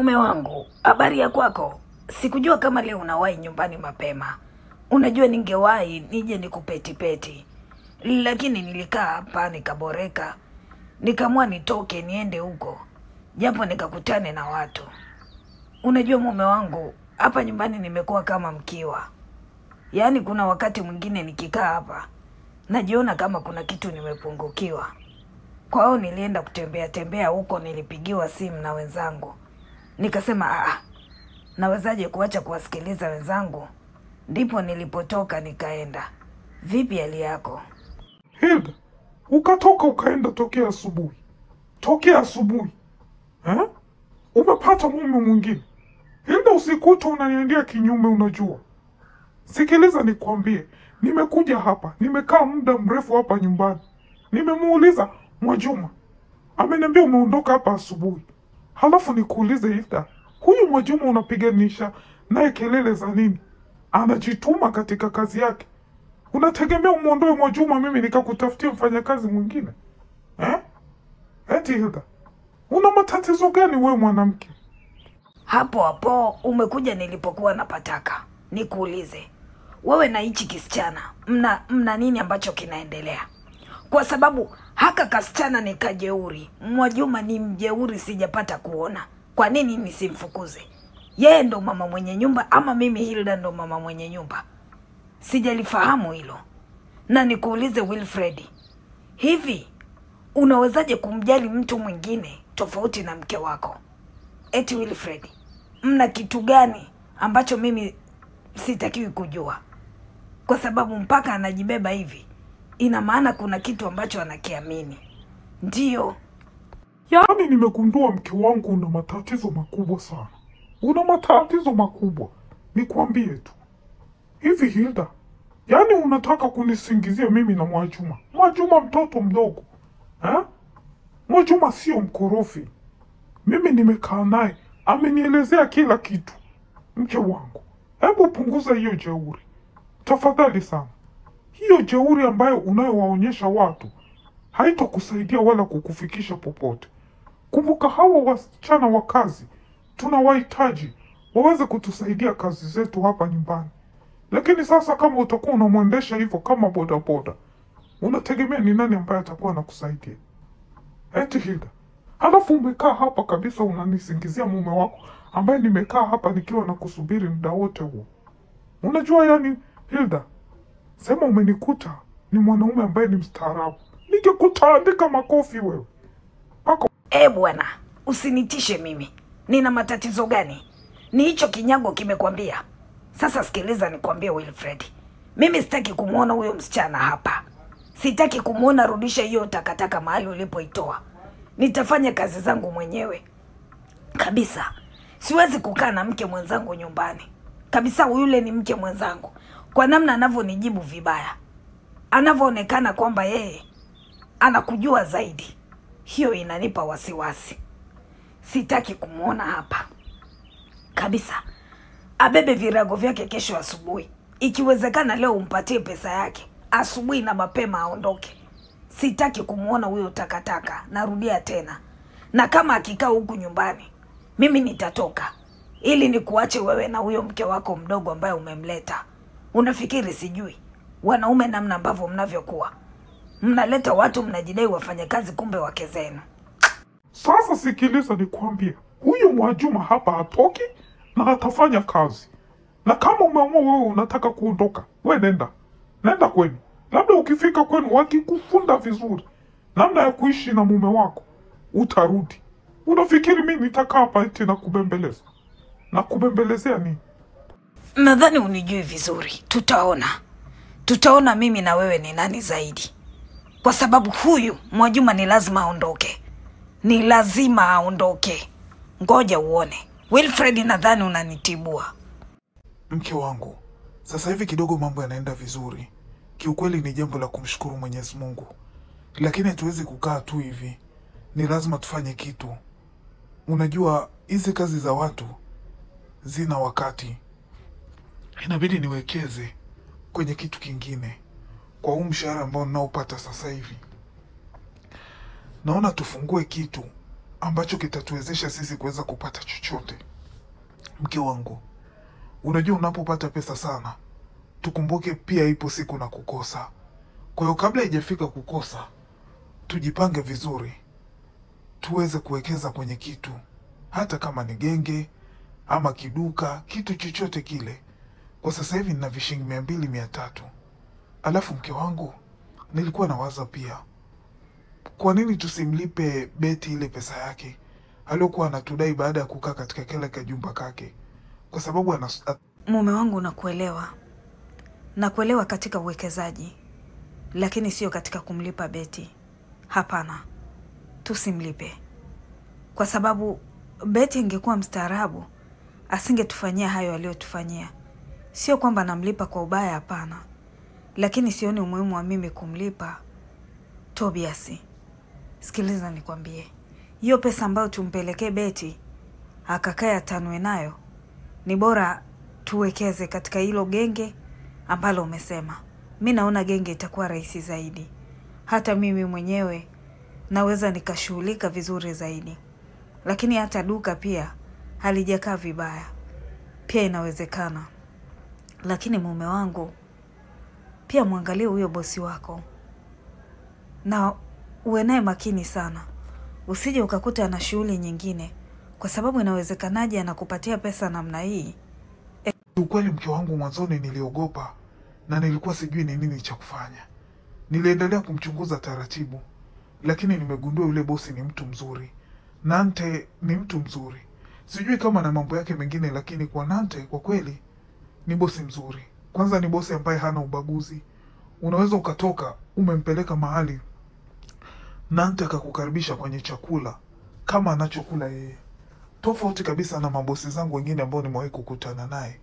Mume wangu, habari ya kwako? Sikujua kama leo unawahi nyumbani mapema. Unajua ningewahi nije nikupetipeti, lakini nilikaa hapa nikaboreka, nikaamua nitoke niende huko, japo nikakutane na watu. Unajua mume wangu, hapa nyumbani nimekuwa kama mkiwa, yaani kuna wakati mwingine nikikaa hapa najiona kama kuna kitu nimepungukiwa. Kwa hiyo nilienda kutembea tembea huko, nilipigiwa simu na wenzangu, nikasema ah, nawezaje kuacha kuwasikiliza wenzangu? Ndipo nilipotoka nikaenda. Vipi hali yako? Hilda, ukatoka ukaenda tokea asubuhi, tokea asubuhi eh? Umepata mume mwingine Hilda, usikuta unaniendea kinyume. Unajua, sikiliza nikwambie, nimekuja hapa, nimekaa muda mrefu hapa nyumbani, nimemuuliza Mwajuma, ameniambia umeondoka hapa asubuhi. Halafu nikuulize Hilda, huyu Mwajuma unapiganisha naye kelele za nini? Anajituma katika kazi yake Unategemea umwondoe Mwajuma mimi nikakutafutia mfanyakazi mwingine eh? Eti Hilda, una matatizo gani wewe mwanamke? Hapo hapo umekuja nilipokuwa napataka. Nikuulize wewe na hichi kisichana, mna mna nini ambacho kinaendelea? Kwa sababu haka kasichana ni kajeuri, Mwajuma ni mjeuri, sijapata kuona. Kwa nini nisimfukuze? Yeye ndo mama mwenye nyumba ama mimi Hilda ndo mama mwenye nyumba? Sijalifahamu hilo. Na nikuulize Wilfred, hivi unawezaje kumjali mtu mwingine tofauti na mke wako? Eti Wilfred, mna kitu gani ambacho mimi sitakiwi kujua? Kwa sababu mpaka anajibeba hivi, ina maana kuna kitu ambacho anakiamini. ndio Yaani nimegundua mke wangu una matatizo makubwa sana, una matatizo makubwa. Nikwambie tu hivi Hilda, yaani unataka kunisingizia mimi na Mwajuma? Mwajuma mtoto mdogo eh? Mwajuma sio mkorofi. Mimi nimekaa naye, amenielezea kila kitu. Mke wangu, hebu punguza hiyo jeuri tafadhali sana. Hiyo jeuri ambayo unayowaonyesha watu haitokusaidia wala kukufikisha popote. Kumbuka, hawa wasichana wa kazi tunawahitaji waweze kutusaidia kazi zetu hapa nyumbani. Lakini sasa kama utakuwa unamwendesha hivyo kama bodaboda, unategemea ni nani ambaye atakuwa anakusaidia? Eti Hilda, halafu umekaa hapa kabisa unanisingizia mume wako ambaye nimekaa hapa nikiwa na kusubiri muda wote huo. Unajua yani, Hilda, sema umenikuta ni mwanaume ambaye ni mstaarabu, ningekutandika makofi wewe pako. e bwana, usinitishe mimi. Nina matatizo gani? Ni hicho kinyago kimekwambia? Sasa sikiliza nikwambie Wilfred, mimi sitaki kumwona huyo msichana hapa, sitaki kumwona. Rudisha hiyo takataka mahali ulipoitoa. Nitafanya kazi zangu mwenyewe kabisa. Siwezi kukaa na mke mwenzangu nyumbani kabisa. Yule ni mke mwenzangu, kwa namna anavyonijibu vibaya, anavyoonekana kwamba yeye anakujua zaidi, hiyo inanipa wasiwasi. Sitaki kumwona hapa kabisa. Abebe virago vyake kesho asubuhi, ikiwezekana leo umpatie pesa yake asubuhi na mapema aondoke. Sitaki kumwona huyo takataka, narudia tena. Na kama akikaa huku nyumbani, mimi nitatoka ili nikuache wewe na huyo mke wako mdogo ambaye umemleta. Unafikiri sijui wanaume namna ambavyo mnavyokuwa, mnaleta watu mnajidai wafanye kazi, kumbe wake zenu. Sasa sikiliza, nikwambie, huyu Mwajuma hapa hatoki na atafanya kazi, na kama umeamua wewe unataka kuondoka, we nenda, nenda kwenu. Labda ukifika kwenu wakikufunda vizuri namna ya kuishi na mume wako, utarudi. Unafikiri mi nitakaa hapa eti na kubembeleza na kubembelezea nini? Nadhani unijui vizuri. Tutaona, tutaona mimi na wewe ni nani zaidi, kwa sababu huyu Mwajuma ni lazima aondoke, ni lazima aondoke. Ngoja uone. Wilfred, nadhani unanitibua. Mke wangu, sasa hivi kidogo mambo yanaenda vizuri. Kiukweli ni jambo la kumshukuru Mwenyezi Mungu, lakini hatuwezi kukaa tu hivi, ni lazima tufanye kitu. Unajua hizi kazi za watu zina wakati, inabidi niwekeze kwenye kitu kingine. Kwa huu mshahara ambao ninaopata sasa hivi, naona tufungue kitu ambacho kitatuwezesha sisi kuweza kupata chochote. Mke wangu, unajua unapopata pesa sana, tukumbuke pia ipo siku na kukosa. Kwa hiyo kabla haijafika kukosa, tujipange vizuri, tuweze kuwekeza kwenye kitu, hata kama ni genge ama kiduka, kitu chochote kile. Kwa sasa hivi nina vishingi mia mbili mia tatu. Alafu mke wangu, nilikuwa nawaza pia, kwa nini tusimlipe Beti ile pesa yake? Aliyokuwa anatudai baada ya kukaa katika kile kajumba kake, kwa sababu anas, Mume wangu, nakuelewa, nakuelewa katika uwekezaji, lakini sio katika kumlipa Beti. Hapana, tusimlipe, kwa sababu Beti ingekuwa mstaarabu asingetufanyia hayo aliyotufanyia. Sio kwamba namlipa kwa ubaya, hapana, lakini sioni umuhimu wa mimi kumlipa. Tobias, sikiliza nikwambie, hiyo pesa ambayo tumpelekee Beti akakae atanue nayo ni bora tuwekeze katika hilo genge ambalo umesema. Mi naona genge itakuwa rahisi zaidi, hata mimi mwenyewe naweza nikashughulika vizuri zaidi, lakini hata duka pia halijakaa vibaya, pia inawezekana. Lakini mume wangu, pia mwangalie huyo bosi wako na uwe naye makini sana, usije ukakuta ana shughuli nyingine, kwa sababu inawezekanaje anakupatia pesa namna hii e. Ukweli mke wangu, mwanzoni niliogopa na nilikuwa sijui ni nini cha kufanya. Niliendelea kumchunguza taratibu, lakini nimegundua yule bosi ni mtu mzuri. Nante ni mtu mzuri, sijui kama na mambo yake mengine, lakini kwa Nante kwa kweli ni bosi mzuri. Kwanza ni bosi ambaye hana ubaguzi. Unaweza ukatoka umempeleka mahali, Nante akakukaribisha kwenye chakula kama anachokula yeye, tofauti kabisa na mabosi zangu wengine ambao nimewahi kukutana naye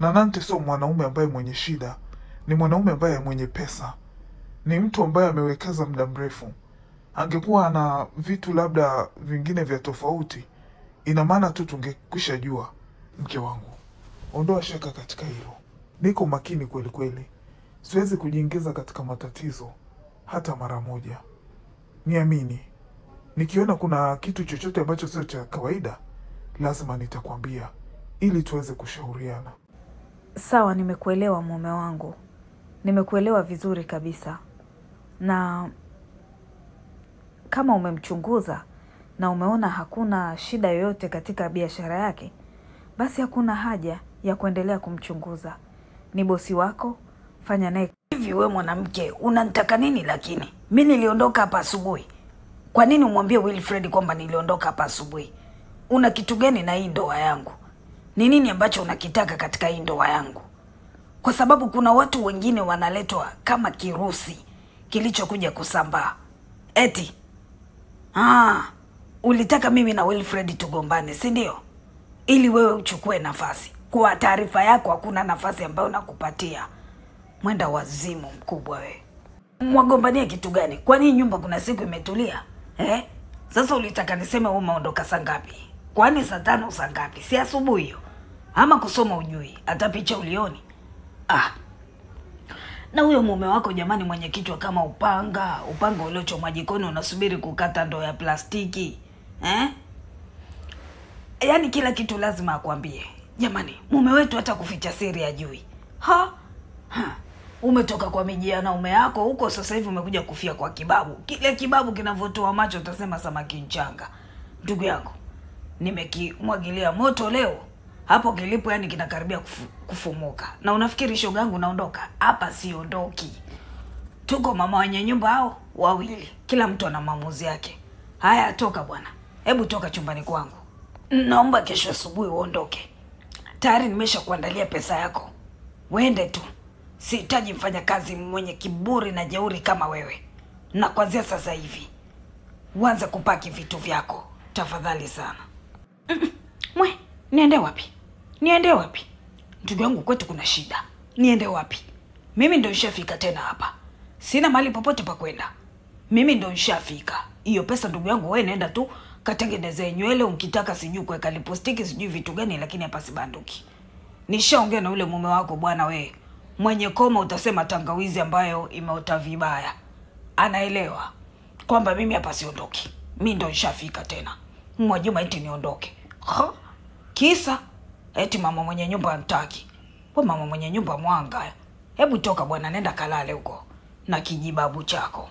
na Nante sio mwanaume ambaye mwenye shida, ni mwanaume ambaye mwenye pesa, ni mtu ambaye amewekeza muda mrefu. Angekuwa ana vitu labda vingine vya tofauti, ina maana tu tungekwisha jua. Mke wangu, ondoa shaka katika hilo. Niko makini kweli kweli, siwezi kujiingiza katika matatizo hata mara moja. Niamini, nikiona kuna kitu chochote ambacho sio cha kawaida, lazima nitakwambia ili tuweze kushauriana. Sawa, nimekuelewa mume wangu, nimekuelewa vizuri kabisa. Na kama umemchunguza na umeona hakuna shida yoyote katika biashara yake, basi hakuna haja ya kuendelea kumchunguza. Ni bosi wako, fanya naye Hivi we mwanamke unanitaka nini? Lakini mi niliondoka hapa asubuhi. Kwa nini umwambie Wilfred kwamba niliondoka hapa asubuhi? Una kitu gani na hii ndoa yangu? Ni nini ambacho unakitaka katika hii ndoa yangu? Kwa sababu kuna watu wengine wanaletwa kama kirusi kilichokuja kusambaa. Eti ah, ulitaka mimi na Wilfred tugombane, si ndio? Ili wewe uchukue nafasi. Kwa taarifa yako, hakuna nafasi ambayo nakupatia. Mwenda wazimu mkubwa we. Mwagombania kitu gani? Kwani hii nyumba kuna siku imetulia eh? Sasa ulitaka niseme wewe umeondoka saa ngapi? Kwani saa tano saa ngapi? Si asubuhi hiyo? Ama kusoma ujui, hata picha ulioni? Ah, na huyo mume wako jamani, mwenye kichwa kama upanga, upanga uliochomwa jikoni, unasubiri kukata ndoo ya plastiki eh? Yaani kila kitu lazima akwambie. Jamani, mume wetu hata kuficha siri ajui. Ha? Ha. Umetoka kwa miji ya naume yako huko, sasa hivi umekuja kufia kwa kibabu. Kile kibabu kinavyotoa macho utasema samaki nchanga. Ndugu yangu, nimekimwagilia moto leo hapo kilipo, yani kinakaribia kufu, kufumuka. Na unafikiri shoga yangu naondoka hapa? Siondoki. Tuko mama wenye nyumba hao wawili, kila mtu ana maamuzi yake. Haya, toka bwana, hebu toka chumbani kwangu. Naomba kesho asubuhi uondoke. Tayari nimesha kuandalia pesa yako, wende tu. Sihitaji mfanyakazi mwenye kiburi na jeuri kama wewe, na kuanzia sasa hivi uanze kupaki vitu vyako tafadhali sana. Mwe, niende wapi? Niende wapi? Ndugu yangu, kwetu kuna shida. Niende wapi? Mimi ndo nishafika tena hapa, sina mali popote pa kwenda. Mimi ndo nishafika. Hiyo pesa ndugu yangu, wewe nenda tu katengenezee nywele, ukitaka sijui kuweka lipostiki sijui vitu gani, lakini hapa sibanduki. Nishaongea na ule mume wako bwana, we mwenye koma utasema tangawizi ambayo imeota vibaya. Anaelewa kwamba mimi hapa siondoki, mi ndo nishafika tena. Mwajuma eti niondoke. Ha? Kisa eti mama mwenye nyumba amtaki We mama mwenye nyumba mwanga. Hebu toka bwana, nenda kalale huko na kijibabu chako.